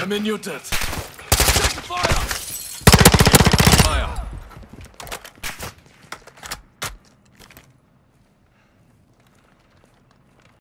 I'm in your debt.